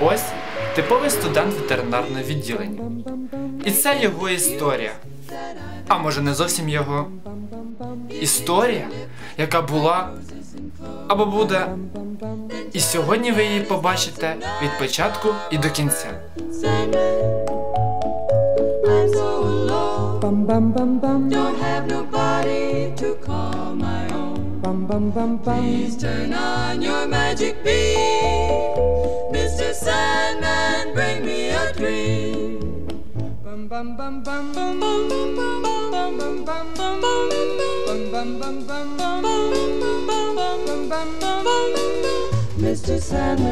Ось типовий студент ветеринарного відділення. І це його історія. А може не зовсім його. Історія, яка була або буде. І сьогодні ви її побачите від початку і до кінця. Bum bum bum bum Don't have nobody to call my own. Bum bum bum bum. Please turn on your magic beam. Mr. Sandman, bring me a dream. Bum bum bum bum bum Bum, bum, bum, bum, bum, bum, bum, bum, bum, bum, bum bum bum bum. Mr. Sandman,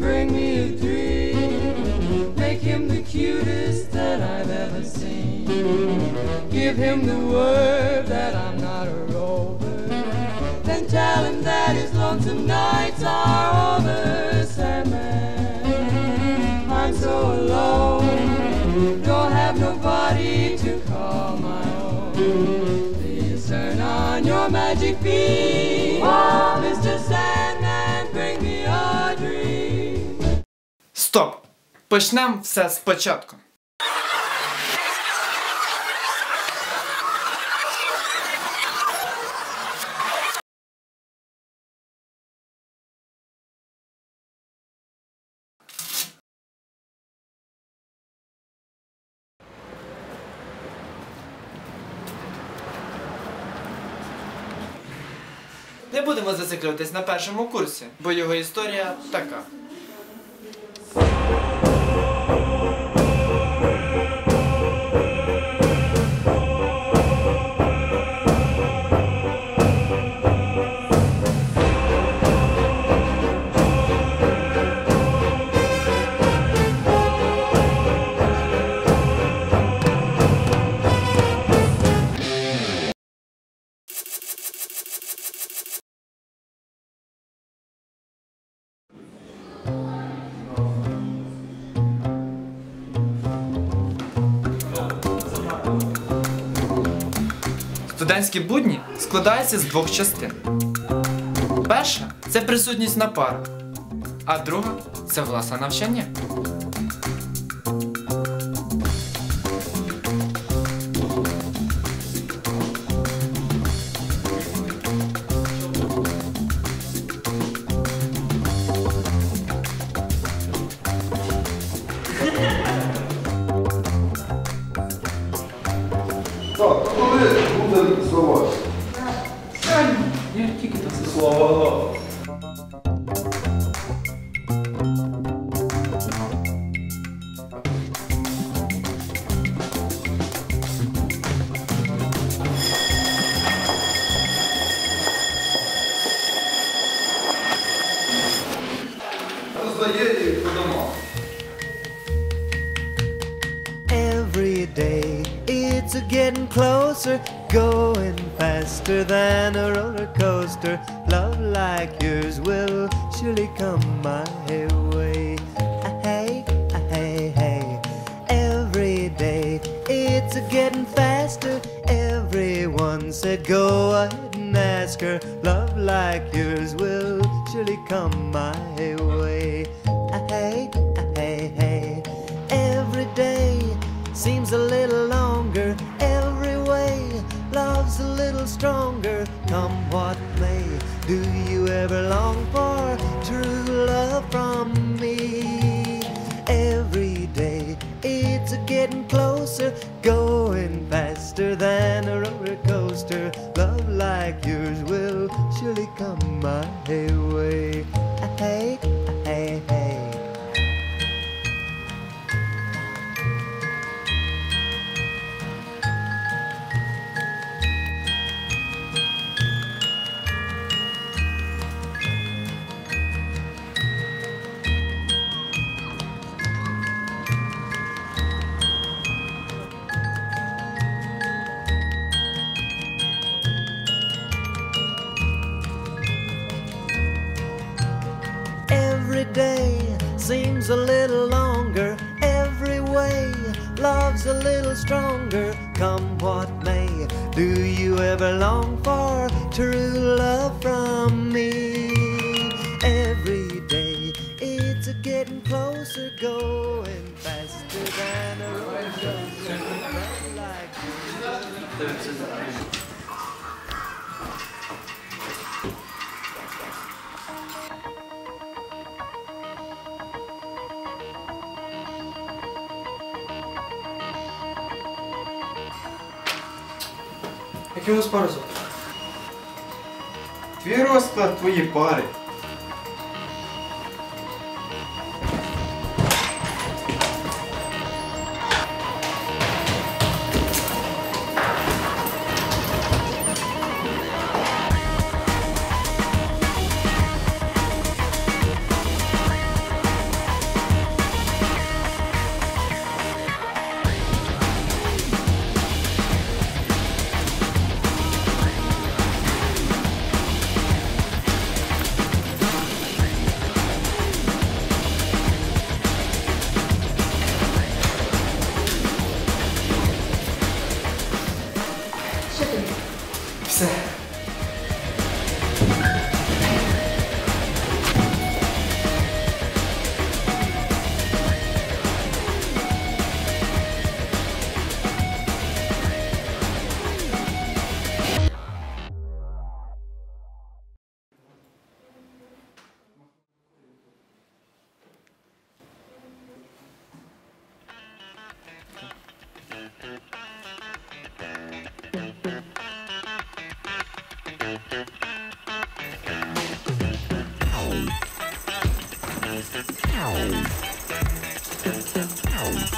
bring me a dream. Make him the cutest that I've ever seen. Give him the word that I'm nights are over, Sandman. I'm so alone, don't have nobody to call my own. Please turn on your magic beam. Mr. Sandman, bring me a dream. Стоп! Почнемо все спочатку. Не будемо зациклюватись на першому курсі, бо його історія така. Студентські будні складаються з двох частин. Перша це присутність на парах, а друга це власне навчання. Closer, going faster than a roller coaster. Love like yours will surely come my way. Ah, hey, ah, hey, hey. Every day it's a getting faster. Everyone said go ahead and ask her. Love like yours will surely come my way. Ah, hey, hey, hey. Every day seems a little ever long for true love from me? Every day it's getting closer, going faster than a roller coaster. Love like yours will surely come my way. Day seems a little longer. Every way love's a little stronger. Come what may, Do you ever long for true love from me? Every day it's a getting closer, going faster than a roller Який у вас пари завтра? Твій розклад, твої пари. Ow.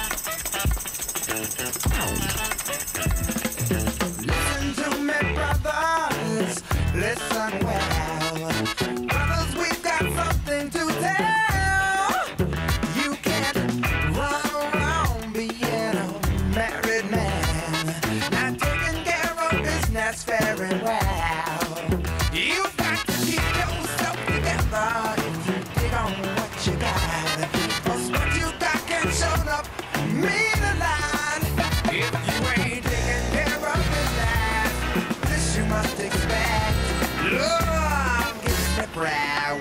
On.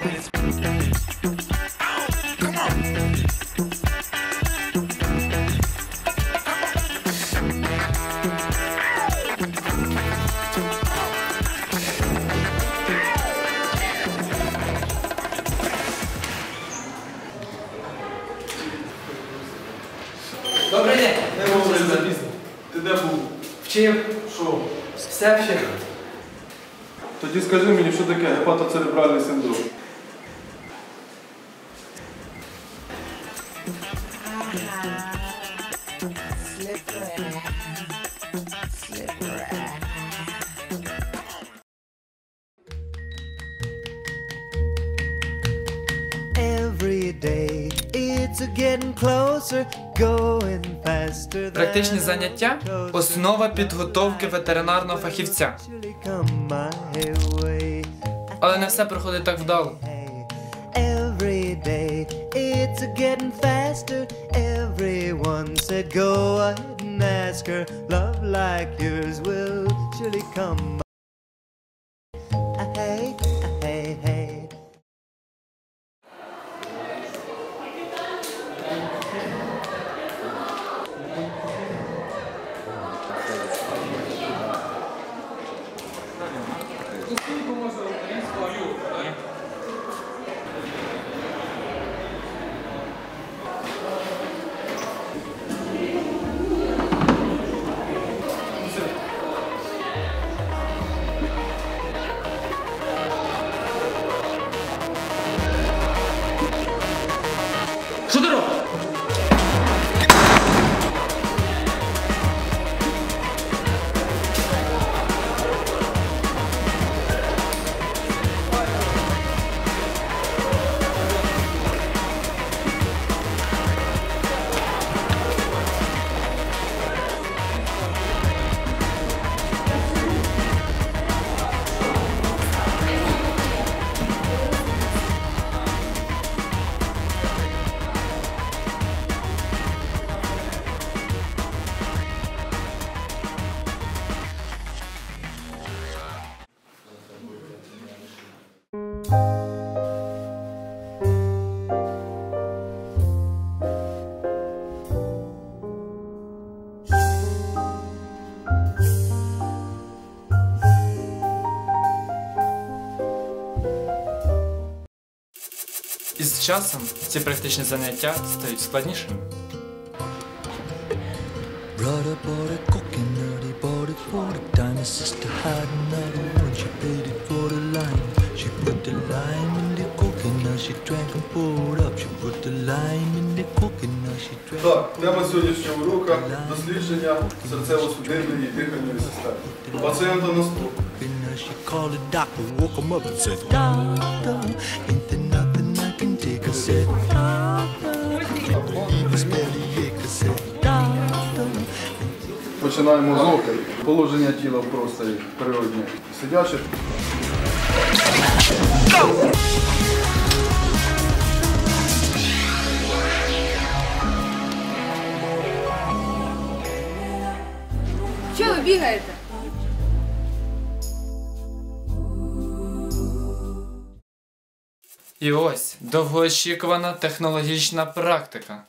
Добрий день. Говори запізно. Ти де був? Вчив. Що? Все вчив. Тоді скажи мені, що таке гепатоцеребральний синдром. Практичні заняття основа підготовки ветеринарного фахівця. Але не все проходить так вдало. It's getting faster. Everyone said go ahead and ask her. Love like yours will surely come. часом ці практичні заняття стають складнішими. Так, тема сьогоднішнього урока дослідження серцево-судинної дихальної системи. Пацієнта наступний. Починаємо з окрі. Положення тіла просто просторі природне сидячи. Чого ви бігаєте? І ось довгоочікувана технологічна практика.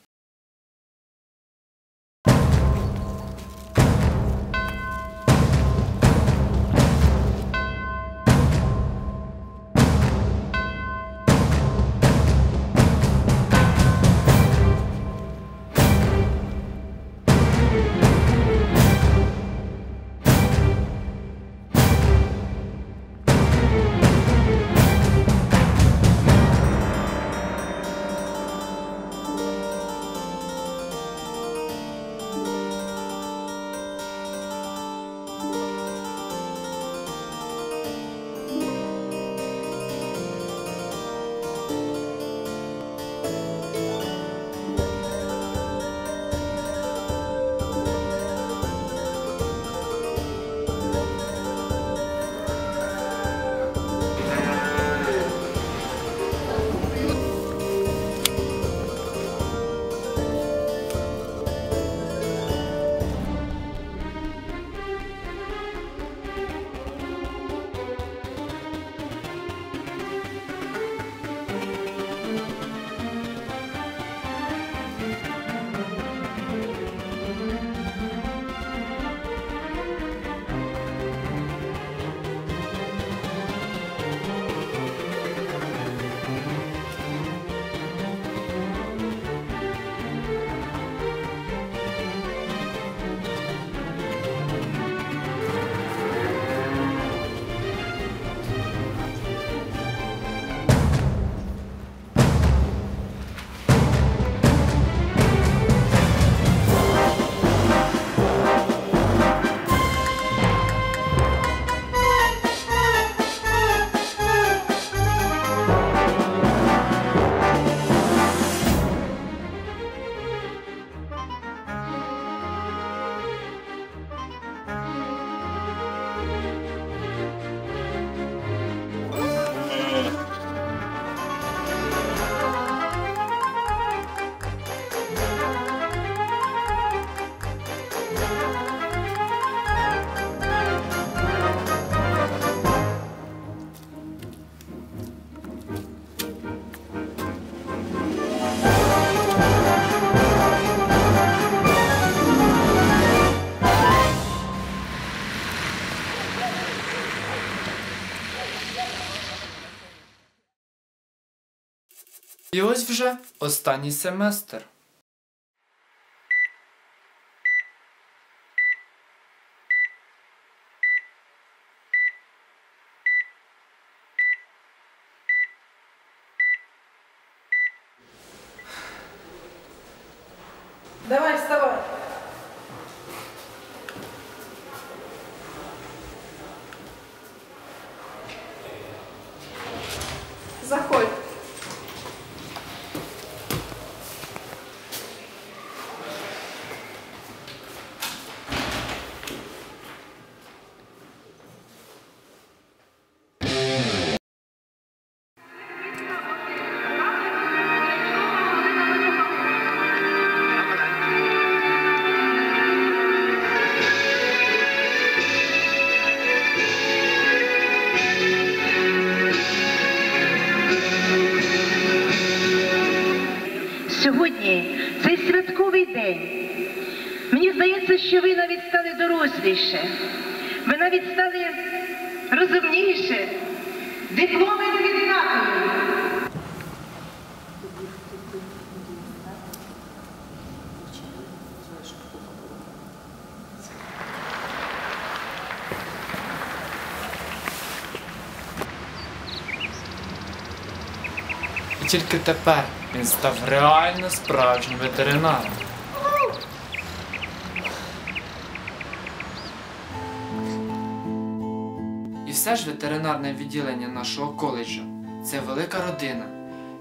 Ось вже останній семестр. вставай. Заходь. день. Мені здається, що ви навіть стали доросліше, ви навіть стали розумніше, дипломи не відкатили. І Тільки тепер він став реально справжнім ветеринаром. Все ж ветеринарне відділення нашого коледжу це велика родина,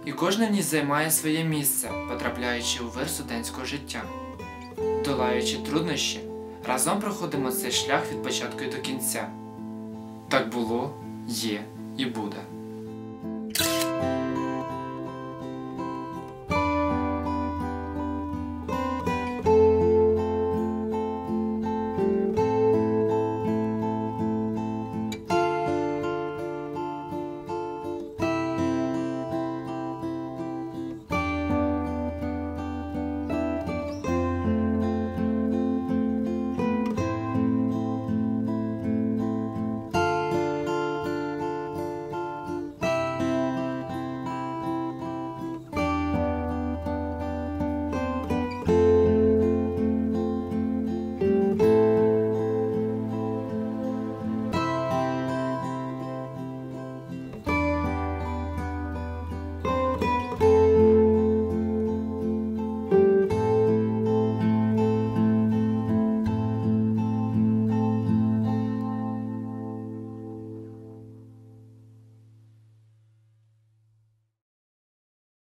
і кожен в ній займає своє місце, потрапляючи у вир студентського життя. Долаючи труднощі, разом проходимо цей шлях від початку до кінця. Так було, є і буде.